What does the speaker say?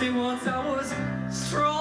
See, once I was strong,